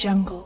Jungle.